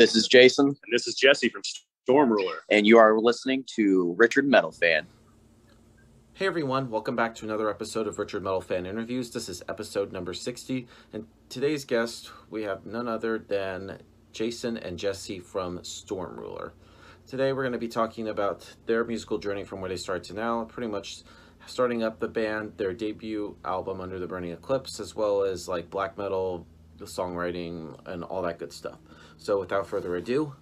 This is Jason, And this is Jesse from Storm Ruler. and you are listening to Richard Metal Fan. Hey everyone, welcome back to another episode of Richard Metal Fan Interviews. This is episode number 60, and today's guest we have none other than Jason and Jesse from Storm Ruler. Today we're going to be talking about their musical journey from where they started to now, pretty much starting up the band, their debut album Under the Burning Eclipse, as well as like black metal, the songwriting, and all that good stuff. So without further ado,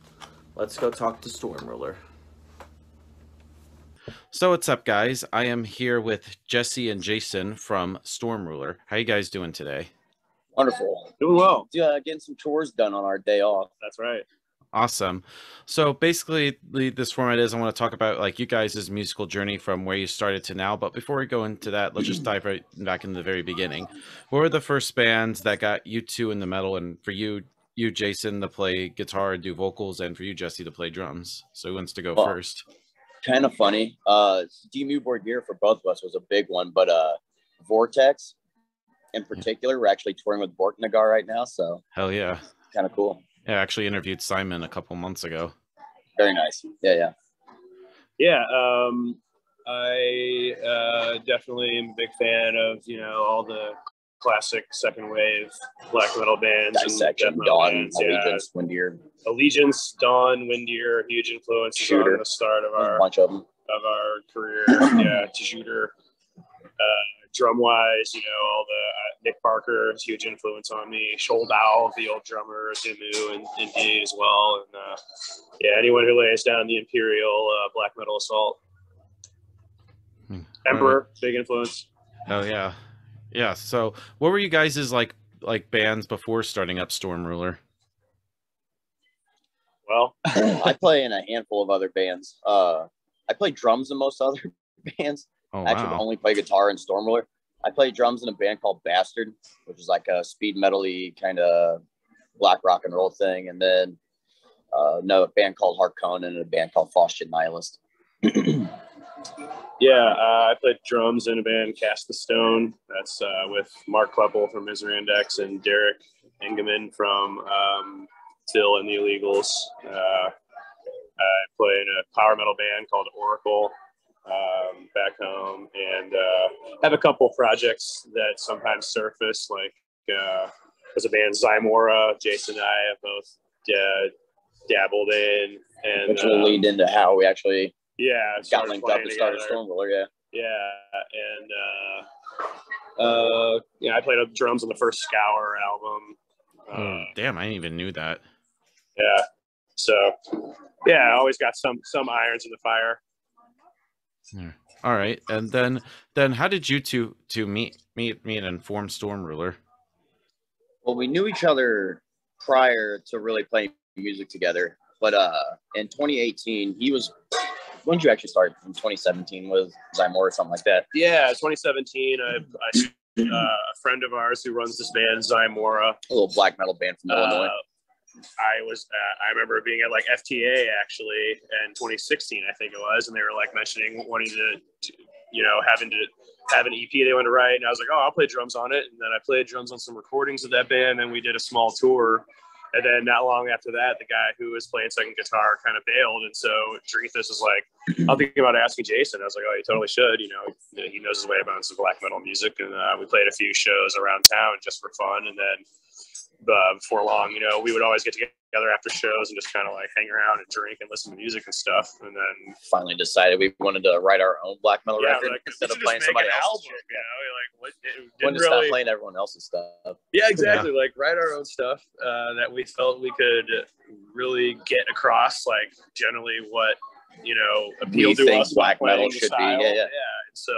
let's go talk to Storm Ruler. So what's up, guys? I am here with Jesse and Jason from Storm Ruler. How you guys doing today? Wonderful. Doing well. Uh, getting some tours done on our day off. That's right. Awesome. So basically, the, this format is I want to talk about like you guys' musical journey from where you started to now. But before we go into that, let's just dive right back into the very beginning. What were the first bands that got you two in the metal, and for you, you Jason to play guitar and do vocals, and for you Jesse to play drums? So who wants to go Well, first? Kind of funny. Uh, Dimmu Borgir for both of us was a big one, but uh, Vortex in particular, we're actually touring with Borknagar right now, so Hell yeah! kind of cool. Yeah, I actually interviewed Simon a couple months ago. Very nice. Yeah, yeah. Yeah. Um, I uh, definitely am a big fan of you know all the classic second wave black metal bands, and Dissection, death Dawn, bands. Yeah. Allegiance, Windir, Allegiance, Dawn, Windir, huge influences Shooter. on the start of there's a our bunch of them. of our career. yeah, to shooter. Uh, drum wise, you know, all the uh, Nick Barker is a huge influence on me. Tjodalv, the old drummer, Dimmu, and indeed as well. And uh, yeah, anyone who lays down the Imperial uh, black metal assault. Hmm. Emperor, big influence. Oh yeah, yeah. So what were you guys' like like bands before starting up Storm Ruler? Well, I play in a handful of other bands. Uh, I play drums in most other bands. Oh I actually wow. only play guitar in Stormruler. I play drums in a band called Bastard, which is like a speed metal-y kind of black rock and roll thing. And then uh, another band called Harkonnen and a band called Faustian Nihilist. yeah, uh, I played drums in a band, Cast the Stone. That's uh, with Mark Kloeppel from Misery Index and Derek Engemann from um, Phil and the Illegals. Uh, I play in a power metal band called Oracle um, back home, and uh, have a couple projects that sometimes surface. Like uh, there's a band Zymora. Jason and I have both uh, dabbled in, and which will uh, lead into how we actually yeah, got started linked up playing and started together. Stormruler. Yeah. Yeah, and uh, uh, yeah, I played drums on the first Scour album. Uh, Oh, damn, I didn't even knew that. yeah, so yeah, I always got some some irons in the fire. All right, and then then how did you two to meet meet meet and form Storm Ruler? Well, we knew each other prior to really playing music together. But uh, in 2018, he was. When did you actually start? In 2017 was Zymor or something like that. Yeah, 2017. I, I uh, a friend of ours who runs this band, Zymora. A little black metal band from Uh, Illinois. I was uh, I remember being at like FTA actually in 2016 I think it was, and they were like mentioning wanting to, to you know having to have an EP they want to write, and I was like, oh, I'll play drums on it, and then I played drums on some recordings of that band, and we did a small tour. And then not long after that, the guy who was playing second guitar kind of bailed, and so Drethus was like, "I'm thinking about asking Jason." I was like, "Oh, you totally should." You know, he knows his way about some black metal music, and uh, we played a few shows around town just for fun. And then uh, before long, you know, we would always get together after shows and just kind of like hang around and drink and listen to music and stuff. And then Finally decided we wanted to write our own black metal yeah, record like, instead of playing somebody an else's. album, you know, like what it When didn't to stop playing everyone else's stuff. Yeah, exactly. Like write our own stuff uh, that we felt we could really get across, like generally what you know appealed to us. black metal playing the should be, style. yeah, yeah. So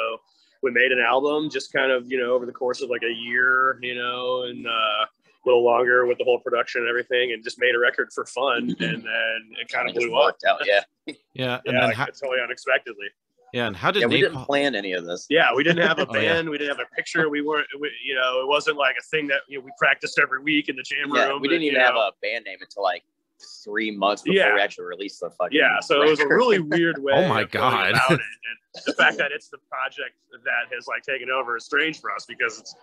we made an album, just kind of you know over the course of like a year, you know, and uh, a little longer with the whole production and everything, and just made a record for fun, mm-hmm. and then it kind of just blew up. out. Yeah. Yeah, and Yeah, then like, how, totally unexpectedly. yeah, and how did Yeah, we didn't plan any of this. Yeah, we didn't have a Oh, yeah. band. We didn't have a picture. We weren't, we, you know, it wasn't like a thing that you know, we practiced every week in the jam Yeah, room. we didn't and, even have know, a band name until like three months before Yeah. we actually released the fucking. Yeah, so it was a really weird oh way. Oh my God. about it. And the fact that it's the project that has like taken over is strange for us because it's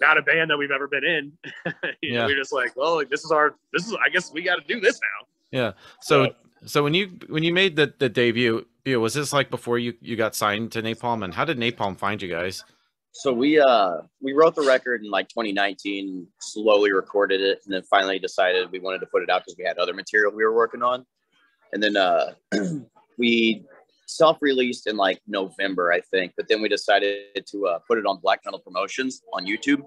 not a band that we've ever been in. you Yeah. know, we're just like, well, like, this is our, this is, I guess we got to do this now. Yeah. So so when you when you made the the debut, was this like before you you got signed to Napalm, and how did Napalm find you guys? So we uh we wrote the record in like 2019, slowly recorded it, and then finally decided we wanted to put it out because we had other material we were working on. And then uh we self-released in like November, I think, but then we decided to uh, put it on Black Metal Promotions on YouTube.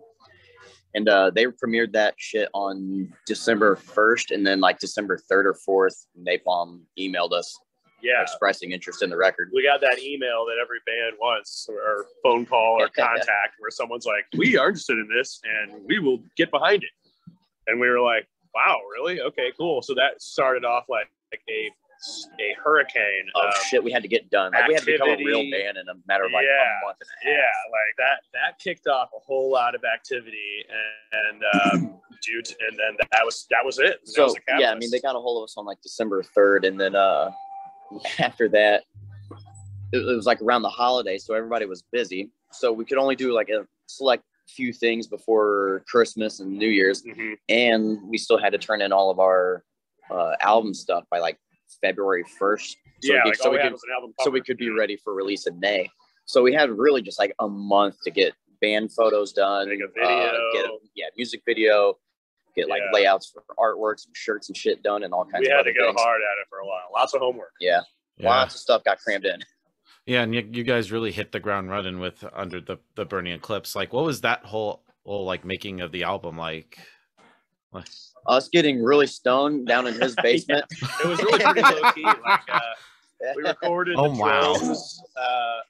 And uh, they premiered that shit on December 1st, and then like December 3rd or 4th, Napalm emailed us yeah expressing interest in the record. we got that email that every band wants or phone call or contact where someone's like we are interested in this and we will get behind it and we were like wow really okay cool so that started off like, like a a hurricane Oh of shit, we had to get done. Like we had to become a real band in a matter of like Yeah. a month and a half. yeah like that that kicked off a whole lot of activity and, and um to, and then that was that was it That So was yeah, I mean they got a hold of us on like December third, and then uh after that, it, it was like around the holiday, so everybody was busy. So we could only do like a select few things before Christmas and New Year's, Mhm. and we still had to turn in all of our uh, album stuff by like February first. So yeah we, like so we we could an album so we could be ready for release in May. So we had really just like a month to get band photos done, Make a uh, video. get a, yeah, music video, get like Yeah. layouts for artworks and shirts and shit done, and all kinds we of had to go things. hard at it for a while lots of homework Yeah, Yeah. lots of stuff got crammed in. Yeah, and you, you guys really hit the ground running with under the the burning eclipse. Like, what was that whole whole like making of the album like? Like- Us getting really stoned down in his basement. it was really pretty low key like uh we recorded Oh, the wow. drums, uh,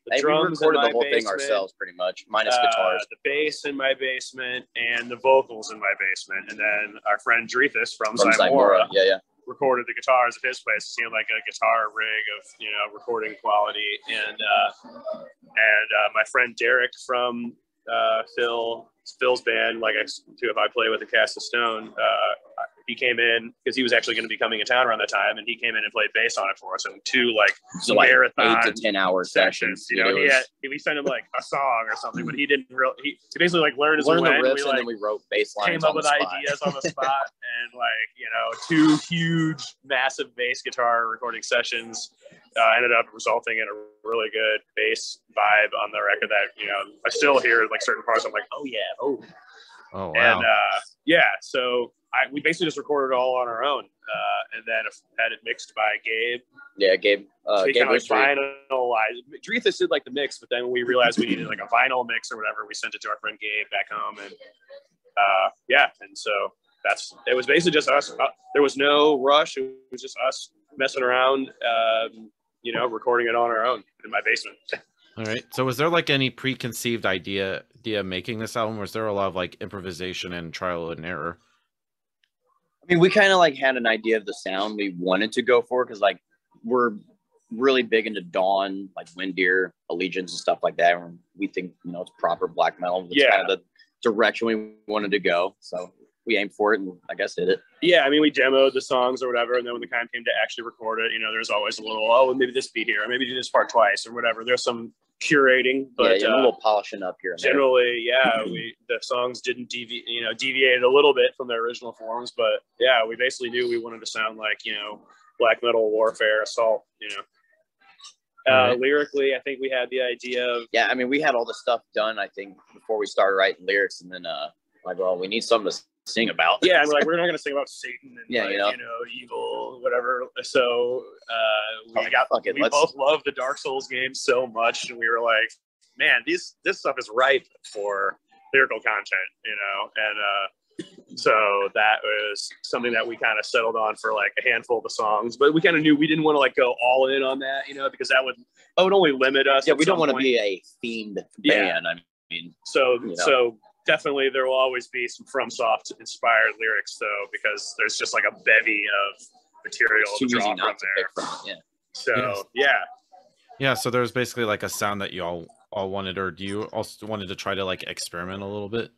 the Hey, we drums in recorded the whole thing ourselves, pretty much, minus uh, guitars. the bass in my basement, and the vocals in my basement. And then our friend Drethus from, From Zymora Zymora. Yeah, yeah. recorded the guitars at his place. It seemed like a guitar rig of you know recording quality. And uh, and uh, my friend Derek from uh, Phil Phil's band, like I too, if I play with the Cast of Stone, uh, he came in because he was actually going to be coming in town around that time, and he came in and played bass on it for us in two like So like eight to ten hour sessions. sessions. You know, he had we sent him like a song or something, but he didn't really. He, he basically like learned his learned we the riffs we and then we wrote bass lines came up on with spot. ideas on the spot, and like you know, two huge, massive bass guitar recording sessions uh, ended up resulting in a really good bass vibe on the record. That you know, I still hear like certain parts. I'm like, oh yeah, oh Oh wow! and uh, yeah, so I, we basically just recorded it all on our own, uh, and then had it mixed by Gabe. Yeah, Gabe. Uh, so we Gabe kind of like Ritchie. finalized. Drethus did like the mix, but then when we realized we needed like a vinyl mix or whatever, we sent it to our friend Gabe back home, and uh, yeah, and so that's it was basically just us. Uh, there was no rush. It was just us messing around, um, you know, recording it on our own in my basement. All right. So was there like any preconceived idea idea making this album? Was there a lot of like improvisation and trial and error? I mean, we kind of like had an idea of the sound we wanted to go for because like we're really big into Dawn, like Windir, Allegiance, and stuff like that. And we think you know it's proper black metal. It's Yeah. kind of the direction we wanted to go. So we aimed for it, and I guess did it. yeah, I mean, we demoed the songs or whatever, and then when the time came to actually record it, you know, there's always a little, oh, maybe this beat here, or maybe do this part twice, or whatever. There's some curating, but yeah, yeah, uh, a little polishing up here and there. generally, yeah, we the songs didn't deviate, you know, deviated a little bit from their original forms, but yeah, we basically knew we wanted to sound like you know, black metal warfare assault, you know. Uh, Alright. Lyrically, I think we had the idea of Yeah, I mean, we had all the stuff done. I think before we started writing lyrics, and then uh, like, well, we need something to sing about. yeah, like, we're not gonna sing about Satan and Yeah, like, you know. evil, whatever. So uh, we Like, got it, we let's- both love the Dark Souls game so much, and we were like, man, these this stuff is ripe for lyrical content, you know, and uh, so that was something that we kind of settled on for like a handful of the songs, but we kind of knew we didn't want to like go all in on that, you know, because that would that would only limit us. yeah, we don't want to be a themed Yeah. band. I mean, So you know. so definitely there will always be some FromSoft inspired lyrics though, because there's just like a bevy of material it's to draw from there. from. Yeah. So Yes. yeah, Yeah. So there's basically like a sound that you all all wanted, or do you also wanted to try to like experiment a little bit?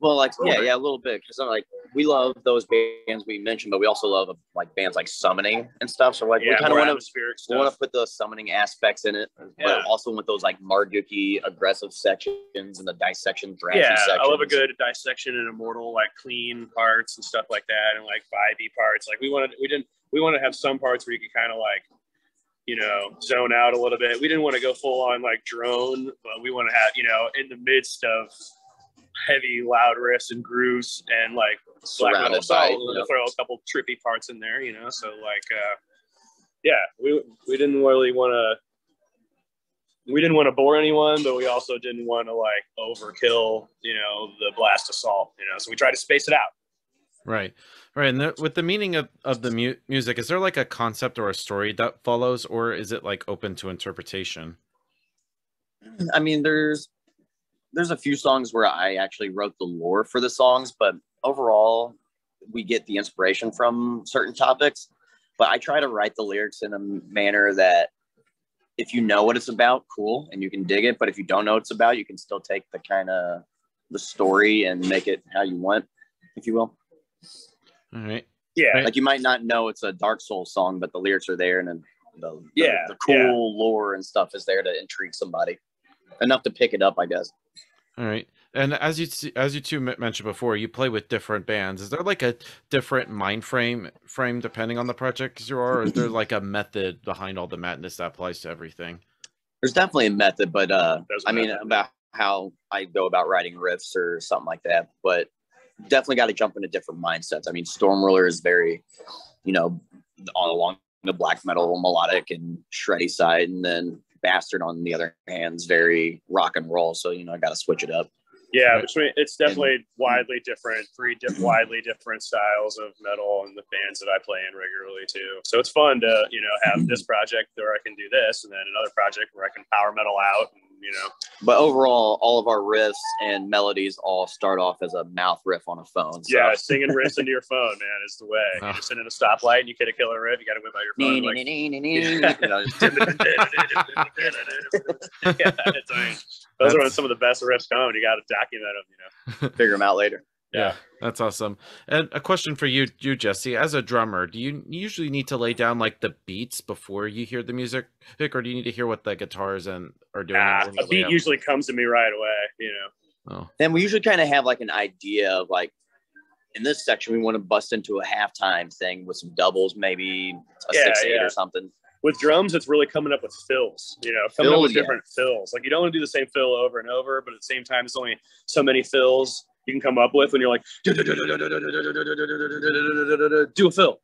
Well, like yeah, yeah, a little bit because I'm like we love those bands we mentioned, but we also love like bands like Summoning and stuff. So like we kind of want to want to put the summoning aspects in it, Yeah. but also with those like Marduki aggressive sections and the dissection drafty Yeah, sections. I love a good dissection and immortal, like clean parts and stuff like that, and like vibey parts. Like we wanted, we didn't, we want to have some parts where you could kind of like, you know, zone out a little bit. We didn't want to go full on like drone, but we want to have, you know, in the midst of heavy, loud riffs and grooves and like slack metal Surrounded by, assault, throw a couple trippy parts in there, you know. So like, uh, yeah, we we didn't really want to we didn't want to bore anyone, but we also didn't want to like overkill, you know, the blast assault, you know. So we tried to space it out. Right, right. And the, with the meaning of of the mu- music, is there like a concept or a story that follows, or is it like open to interpretation? I mean, there's there's a few songs where I actually wrote the lore for the songs, but overall, we get the inspiration from certain topics. But I try to write the lyrics in a manner that if you know what it's about, cool, and you can dig it. But if you don't know what it's about, you can still take the kind of the story and make it how you want, if you will. All right. Yeah, Like you might not know it's a Dark Souls song, but the lyrics are there, and then the, the Yeah, the cool yeah. lore and stuff is there to intrigue somebody enough to pick it up, I guess. All right. And as you t- as you two mentioned before, you play with different bands. Is there like a different mind frame frame depending on the project you are, or is there like a method behind all the madness that applies to everything? There's definitely a method, but uh, There's a I mean method. about how I go about writing riffs or something like that. But definitely got to jump into different mindsets. I mean, Stormruler is very, you know, all along the black metal melodic and shreddy side, and then Bastard on the other hand is very rock and roll. So you know, I got to switch it up. yeah. Between it's definitely widely different, three di- widely different styles of metal and the bands that I play in regularly too. So it's fun to you know have mm-hmm. this project where I can do this, and then another project where I can power metal out, and you know, But overall, all of our riffs and melodies all start off as a mouth riff on a phone. So. yeah, singing riffs into your phone, man, is the way. Oh. You're sitting in a stoplight and you get a killer riff, you got to whip out your phone. like, You know, just- yeah, it's, I mean, those are when some of the best riffs come. You got to document them, you know. figure them out later. Yeah. That's awesome. And a question for you, you Jesse, as a drummer, do you usually need to lay down like the beats before you hear the music, or do you need to hear what the guitars and are doing? Ah, and a beat layout? usually comes to me right away, you know. Oh, then we usually kind of have like an idea of like in this section we want to bust into a halftime thing with some doubles, maybe a Yeah, six eight yeah. or something. With drums, it's really coming up with fills, you know, coming up Fills, with yeah. different fills. Like you don't want to do the same fill over and over, but at the same time, it's only so many fills you can come up with when you're like, do a fill.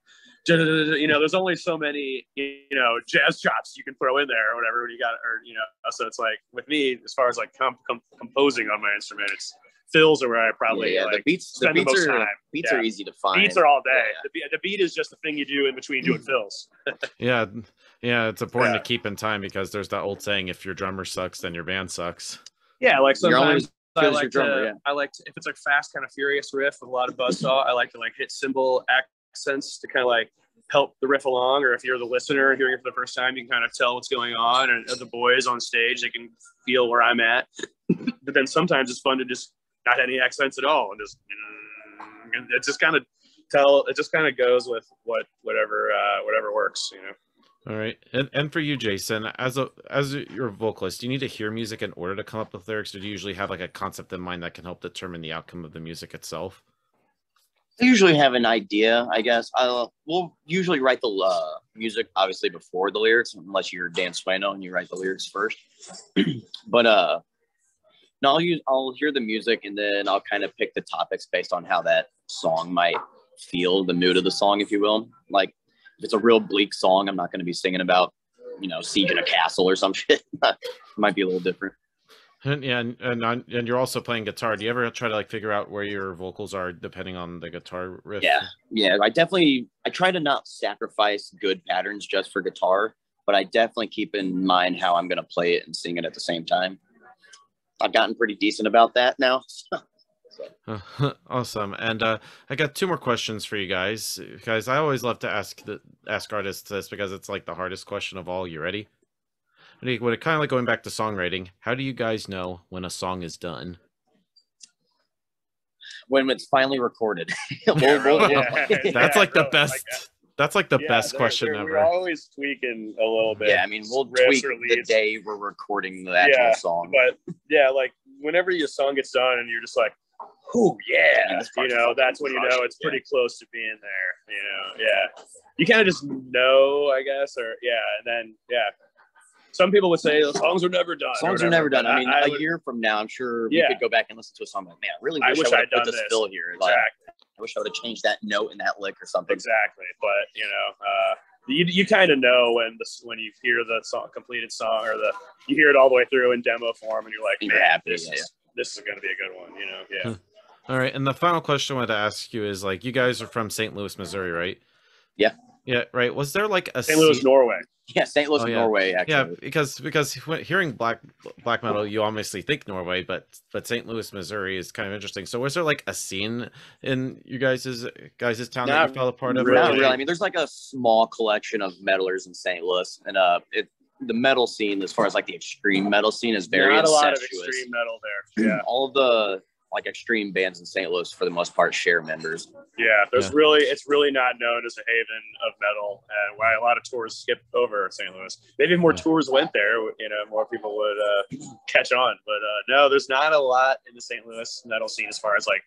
You know, there's only so many, you know, jazz chops you can throw in there or whatever when you got, or you know, so it's like with me, as far as like comp- com- composing on my instrument, it's fills are where I probably yeah, yeah. like the beats, the the beats most are time. beats Yeah. are easy to find. beats are all day. Yeah, The, beat, the beat is just the thing you do in between doing fills. yeah, yeah. It's important to keep in time because there's that old saying: if your drummer sucks, then your band sucks. Yeah, like sometimes I like drummer, to, yeah. I like to, if it's like fast, kind of furious riff with a lot of buzzsaw, I like to like hit cymbal accents to kind of like help the riff along. Or if you're the listener and hearing it for the first time, you can kind of tell what's going on. And the boys on stage, they can feel where I'm at. but then sometimes it's fun to just not any accents at all and just and it just kind of tell. It just kind of goes with what whatever uh, whatever works, you know. All right, and and for you, Jason, as a as a, your vocalist, do you need to hear music in order to come up with lyrics, or do you usually have like a concept in mind that can help determine the outcome of the music itself? I usually have an idea, I guess. I'll we'll usually write the uh, music obviously before the lyrics, unless you're Dan Swano and you write the lyrics first. but uh no, I'll use I'll hear the music and then I'll kind of pick the topics based on how that song might feel, the mood of the song, if you will. Like if it's a real bleak song, I'm not gonna be singing about, you know, siege in a castle or some shit. it might be a little different. And yeah, and and, and you're also playing guitar. Do you ever try to like figure out where your vocals are depending on the guitar riff? Yeah. Yeah, I definitely I try to not sacrifice good patterns just for guitar, but I definitely keep in mind how I'm gonna play it and sing it at the same time. I've gotten pretty decent about that now. awesome. And uh, I got two more questions for you guys. Guys, I always love to ask the ask artists this because it's like the hardest question of all. You ready? Ready? When it kind of like going back to songwriting, how do you guys know when a song is done? when it's finally recorded. We'll- we'll- really, yeah. That's Yeah, like the best. like, that's like the yeah, best they're- question they're- ever. We're always tweaking a little bit. yeah, I mean, we'll riffs tweak the day we're recording the actual Yeah, song. But yeah, like whenever your song gets done and you're just like, oh yeah, Yeah, you know, that's when you know it's pretty close to being there. You know, yeah. You kind of just know, I guess, or yeah, and then yeah. Some people would say the songs are never done. Songs are never done. I mean, I a would- year from now, I'm sure we Yeah. could go back and listen to a song like, man, I really I wish I, wish would I'd have put done this this. fill here. Like, Exactly. I wish I would have changed that note in that lick or something. Exactly, but you know, uh, you, you kind of know when the when you hear the song completed song or the you hear it all the way through in demo form, and you're like, You're man, happy, this yeah, is this is going to be a good one. You know, yeah, All right, and the final question I wanted to ask you is like, you guys are from St. Louis, Missouri, right? Yeah. Yeah, right. Was there like a St. Louis, scene- Norway. Yeah, St. Louis, Oh, yeah. Norway, actually. Yeah, because because when- hearing black black metal, you obviously think Norway, but but St. Louis, Missouri is kind of interesting. So was there like a scene in you guys' guys' town that Not you felt a part of? Not really. I mean, there's like a small collection of metalers in St. Louis, and uh, it the metal scene, as far as like the extreme metal scene, is very Not a lot of extreme metal there. Yeah, All of the like extreme bands in St. Louis, for the most part, share members. yeah. There's Yeah. really it's really not known as a haven of metal, and why a lot of tours skip over St. Louis. Maybe more Yeah. tours went there, you know, more people would uh, catch on. But uh, no, there's not a lot in the St. Louis metal scene as far as like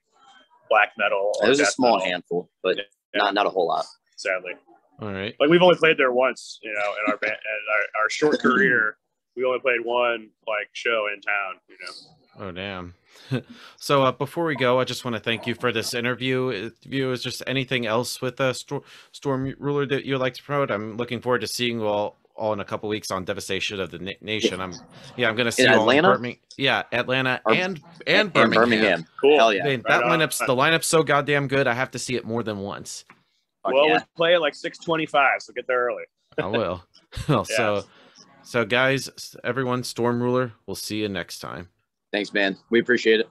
black metal. or There's a small metal, handful, but Yeah. not not a whole lot. Sadly. All right. like we've only played there once, you know, in our band, in our, our short career. We only played one like show in town, you know. Oh damn. so uh, before we go, I just want to thank you for this interview. If you is just anything else with uh, Storm, Storm Ruler that you'd like to promote? I'm looking forward to seeing you all all in a couple weeks on Devastation of the Na- Nation. I'm yeah, I'm gonna see In you all in Atlanta? Birmingham. Yeah, Atlanta Or- and and And Birmingham. Birmingham. Cool. Hell yeah. Man, Right that on. lineup's the lineup's so goddamn good. I have to see it more than once. Fuck well, yeah. we play at like six twenty-five, so get there early. I will. well, so so guys, everyone, Storm Ruler. We'll see you next time. Thanks, man. We appreciate it.